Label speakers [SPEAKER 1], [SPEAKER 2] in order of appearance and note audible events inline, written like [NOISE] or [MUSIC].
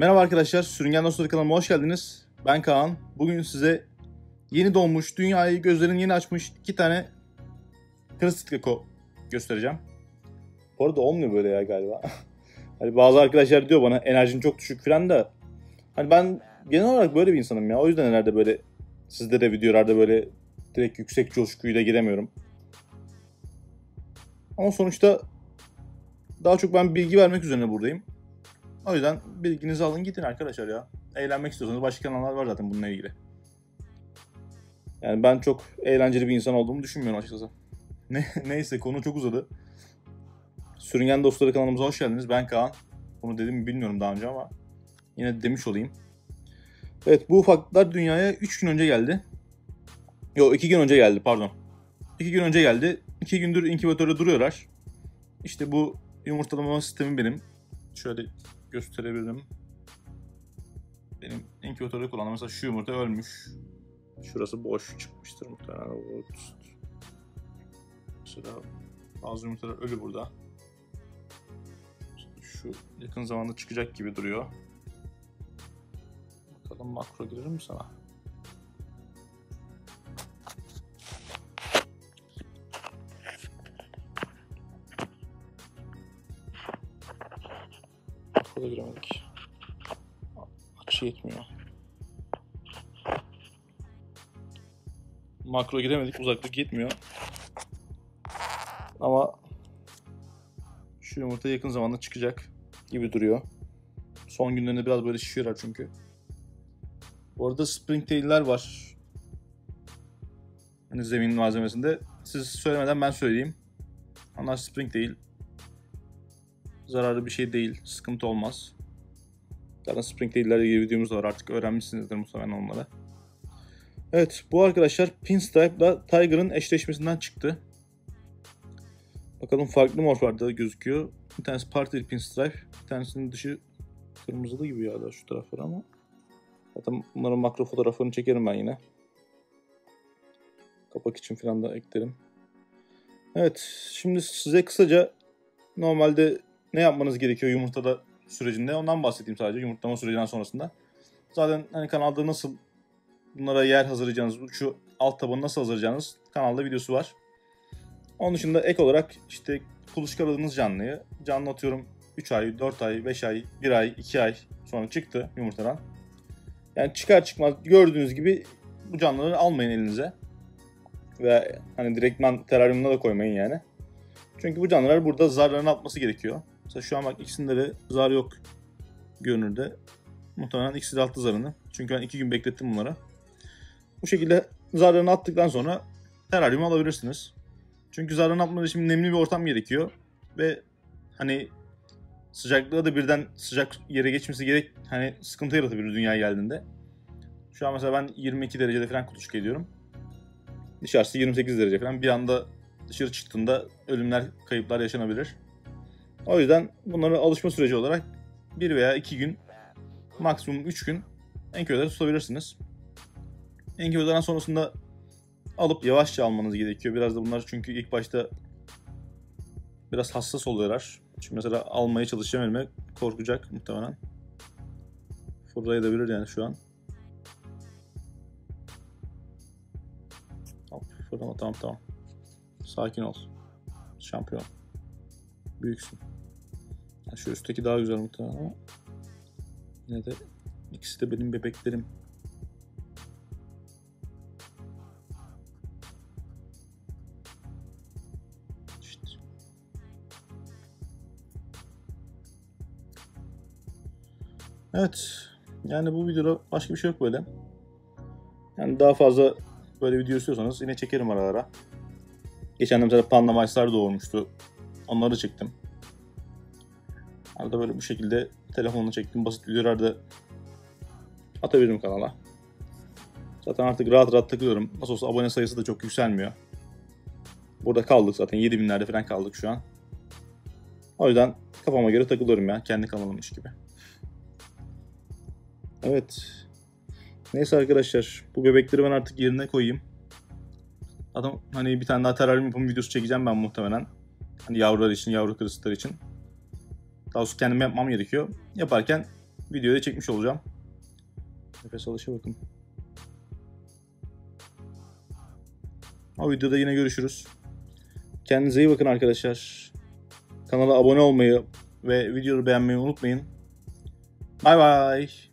[SPEAKER 1] Merhaba arkadaşlar, Sürüngen Dostları kanalıma hoş geldiniz. Ben Kaan. Bugün size yeni doğmuş, dünyayı gözlerini yeni açmış iki tane klasik keko göstereceğim. Bu arada olmuyor böyle ya galiba. [LAUGHS] hani bazı arkadaşlar diyor bana enerjin çok düşük falan da. Hani ben genel olarak böyle bir insanım ya. O yüzden herhalde böyle sizde de videolarda böyle direkt yüksek coşkuyla giremiyorum. Ama sonuçta daha çok ben bilgi vermek üzerine buradayım. O yüzden bilginizi alın gidin arkadaşlar ya. Eğlenmek istiyorsanız başka kanallar var zaten bununla ilgili. Yani ben çok eğlenceli bir insan olduğumu düşünmüyorum açıkçası. Ne, [LAUGHS] neyse konu çok uzadı. Sürüngen Dostları kanalımıza hoş geldiniz. Ben Kaan. Bunu dedim mi bilmiyorum daha önce ama yine de demiş olayım. Evet bu ufaklıklar dünyaya 3 gün önce geldi. Yok 2 gün önce geldi pardon. 2 gün önce geldi. 2 gündür inkübatörde duruyorlar. İşte bu yumurtalama sistemi benim. Şöyle gösterebilirim. Benim inkübatörde kullandığım mesela şu yumurta ölmüş. Şurası boş çıkmıştır muhtemelen. Mesela bazı yumurtalar ölü burada. Şu yakın zamanda çıkacak gibi duruyor. Bakalım makro girer mi sana? Makroda giremedik. Açı yetmiyor. Makro giremedik, uzaklık yetmiyor. Ama şu yumurta yakın zamanda çıkacak gibi duruyor. Son günlerinde biraz böyle şişiyorlar çünkü. Bu arada springtail'ler var. Hani zemin malzemesinde. Siz söylemeden ben söyleyeyim. Onlar springtail. Zararlı bir şey değil. Sıkıntı olmaz. Zaten springtail'lerle ilgili videomuz da var. Artık öğrenmişsinizdir muhtemelen onları. Evet bu arkadaşlar Pinstripe ile Tiger'ın eşleşmesinden çıktı. Bakalım farklı morflarda gözüküyor. Bir tanesi Party Pinstripe. Bir tanesinin dışı kırmızılı gibi ya da şu tarafları ama. Zaten bunların makro fotoğraflarını çekerim ben yine. Kapak için falan da eklerim. Evet şimdi size kısaca normalde ne yapmanız gerekiyor yumurtada sürecinde ondan bahsedeyim sadece yumurtlama sürecinden sonrasında. Zaten hani kanalda nasıl bunlara yer hazırlayacağınız, şu alt tabanı nasıl hazırlayacağınız kanalda videosu var. Onun dışında ek olarak işte kuluçka aradığınız canlıyı canlı atıyorum 3 ay, 4 ay, 5 ay, 1 ay, 2 ay sonra çıktı yumurtadan. Yani çıkar çıkmaz gördüğünüz gibi bu canlıları almayın elinize. Ve hani direktman teraryumuna da koymayın yani. Çünkü bu canlılar burada zarlarını atması gerekiyor. Mesela şu an bak ikisinde de zar yok görünürde. Muhtemelen ikisi de attı zarını. Çünkü ben iki gün beklettim bunları. Bu şekilde zarlarını attıktan sonra teraryuma alabilirsiniz. Çünkü zarlarını atmaları için nemli bir ortam gerekiyor. Ve hani sıcaklığı da birden sıcak yere geçmesi gerek hani sıkıntı yaratabilir dünyaya geldiğinde. Şu an mesela ben 22 derecede falan kuluçka ediyorum. Dışarısı 28 derece falan. Bir anda dışarı çıktığında ölümler, kayıplar yaşanabilir. O yüzden bunları alışma süreci olarak 1 veya 2 gün maksimum 3 gün enközde tutabilirsiniz. Enközden sonrasında alıp yavaşça almanız gerekiyor. Biraz da bunlar çünkü ilk başta biraz hassas oluyorlar. Şimdi mesela almaya çalışacağım elime korkacak muhtemelen. Fırlayabilir yani şu an. Hop fırlama tamam tamam. Sakin ol. Şampiyon. Büyüksün. Yani şu üstteki daha güzel muhtemelen ama yine de ikisi de benim bebeklerim. Evet. Yani bu videoda başka bir şey yok böyle. Yani daha fazla böyle video istiyorsanız yine çekerim ara ara. Geçen de mesela panda maçlar doğurmuştu. Onları çektim. Arada böyle bu şekilde telefonla çektim. Basit videolar da atabilirim kanala. Zaten artık rahat rahat takılıyorum. Nasıl olsa abone sayısı da çok yükselmiyor. Burada kaldık zaten 7000'lerde falan kaldık şu an. O yüzden kafama göre takılıyorum ya. Kendi kanalımmış gibi. Evet. Neyse arkadaşlar. Bu bebekleri ben artık yerine koyayım. Adam hani bir tane daha teraryum yapım videosu çekeceğim ben muhtemelen. Hani yavrular için, yavru kırısıklar için. Daha doğrusu kendim yapmam gerekiyor. Yaparken videoyu çekmiş olacağım. Nefes alışa bakın. O videoda yine görüşürüz. Kendinize iyi bakın arkadaşlar. Kanala abone olmayı ve videoyu beğenmeyi unutmayın. Bay bay.